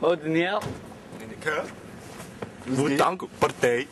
Oh, Daniel. In de keur. dank, partij.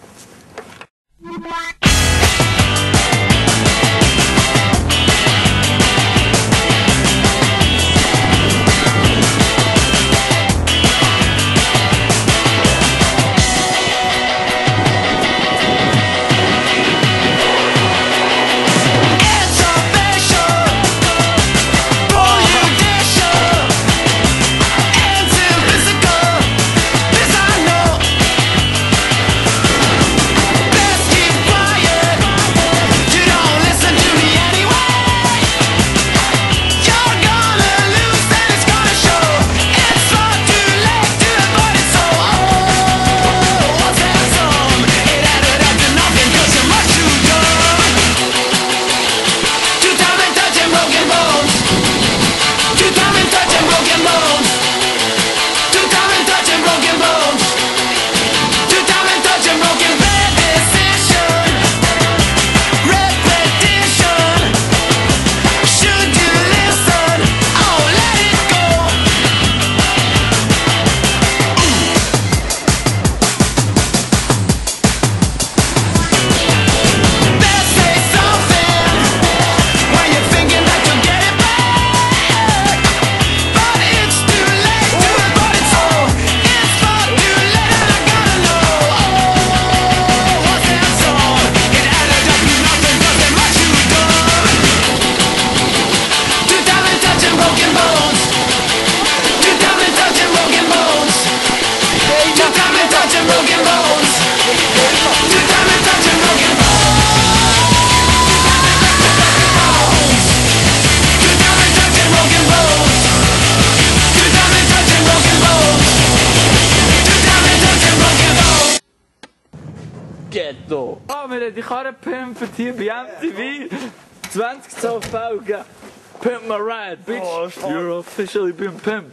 Ghetto. Ah, oh, wir haben die Karre gepimpt hier bei MTV. 20 Zoll Felgen. Pimp my ride, bitch. Oh, You're officially been pimped.